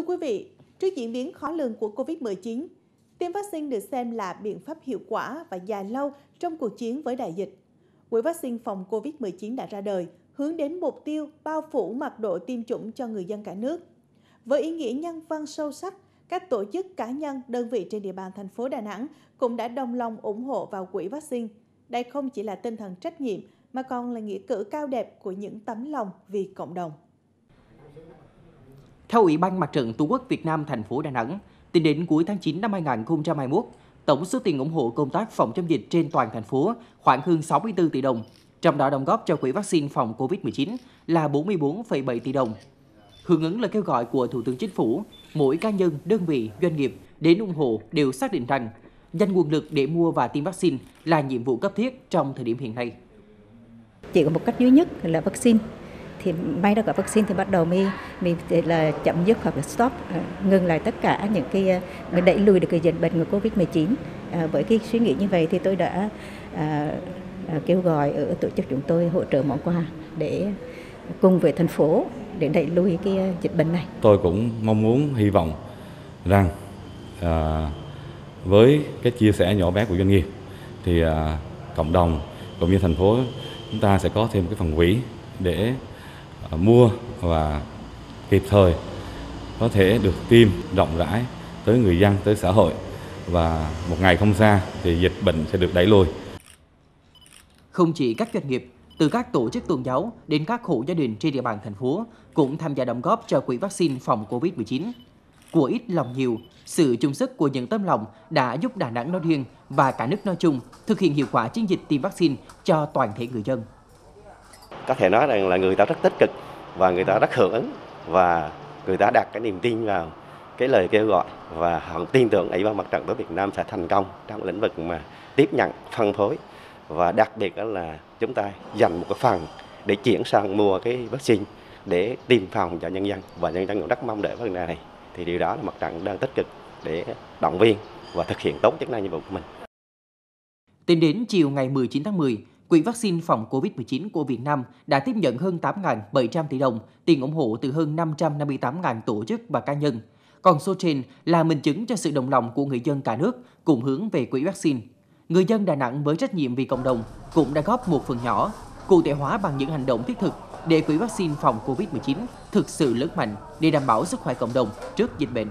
Thưa quý vị, trước diễn biến khó lường của Covid-19, tiêm vaccine được xem là biện pháp hiệu quả và dài lâu trong cuộc chiến với đại dịch. Quỹ vaccine phòng Covid-19 đã ra đời, hướng đến mục tiêu bao phủ mặt độ tiêm chủng cho người dân cả nước. Với ý nghĩa nhân văn sâu sắc, các tổ chức cá nhân, đơn vị trên địa bàn thành phố Đà Nẵng cũng đã đồng lòng ủng hộ vào quỹ vaccine. Đây không chỉ là tinh thần trách nhiệm mà còn là nghĩa cử cao đẹp của những tấm lòng vì cộng đồng. Theo Ủy ban Mặt trận Tổ quốc Việt Nam thành phố Đà Nẵng, tính đến cuối tháng 9 năm 2021, tổng số tiền ủng hộ công tác phòng chống dịch trên toàn thành phố khoảng hơn 64 tỷ đồng, trong đó đóng góp cho quỹ vaccine phòng COVID-19 là 44,7 tỷ đồng. Hưởng ứng lời kêu gọi của Thủ tướng Chính phủ, mỗi cá nhân, đơn vị, doanh nghiệp đến ủng hộ đều xác định rằng dành nguồn lực để mua và tiêm vaccine là nhiệm vụ cấp thiết trong thời điểm hiện nay. Chỉ có một cách duy nhất là vaccine thì may ra có vaccine thì bắt đầu mới mới là chậm dứt hoặc là stop ờ, ngừng lại tất cả những cái ờ, mình đẩy lùi được cái dịch bệnh của covid 19 à, ờ, với cái suy nghĩ như vậy thì tôi đã à, à, kêu gọi ở tổ chức chúng tôi hỗ trợ món quà để cùng với thành phố để đẩy lùi cái dịch bệnh này. Tôi cũng mong muốn hy vọng rằng à, với cái chia sẻ nhỏ bé của doanh nghiệp thì à, cộng đồng cũng như thành phố chúng ta sẽ có thêm cái phần quỹ để À, mua và kịp thời có thể được tiêm rộng rãi tới người dân, tới xã hội và một ngày không xa thì dịch bệnh sẽ được đẩy lùi. Không chỉ các doanh nghiệp, từ các tổ chức tôn giáo đến các hộ gia đình trên địa bàn thành phố cũng tham gia đóng góp cho quỹ vaccine phòng Covid-19. Của ít lòng nhiều, sự chung sức của những tấm lòng đã giúp Đà Nẵng nói riêng và cả nước nói chung thực hiện hiệu quả chiến dịch tiêm vaccine cho toàn thể người dân. Có thể nói rằng là người ta rất tích cực và người ta rất hưởng ứng và người ta đặt cái niềm tin vào cái lời kêu gọi và họ tin tưởng Ủy ban Mặt trận Tổ Việt Nam sẽ thành công trong lĩnh vực mà tiếp nhận, phân phối và đặc biệt đó là chúng ta dành một cái phần để chuyển sang mua cái vaccine để tiêm phòng cho nhân dân và nhân dân cũng rất mong đợi vấn đề này thì điều đó là mặt trận đang tích cực để động viên và thực hiện tốt chức năng nhiệm vụ của mình. Tính đến chiều ngày 19 tháng 10, Quỹ vaccine phòng COVID-19 của Việt Nam đã tiếp nhận hơn 8.700 tỷ đồng tiền ủng hộ từ hơn 558.000 tổ chức và cá nhân. Còn số trên là minh chứng cho sự đồng lòng của người dân cả nước cùng hướng về quỹ vaccine. Người dân Đà Nẵng với trách nhiệm vì cộng đồng cũng đã góp một phần nhỏ, cụ thể hóa bằng những hành động thiết thực để quỹ vaccine phòng COVID-19 thực sự lớn mạnh để đảm bảo sức khỏe cộng đồng trước dịch bệnh.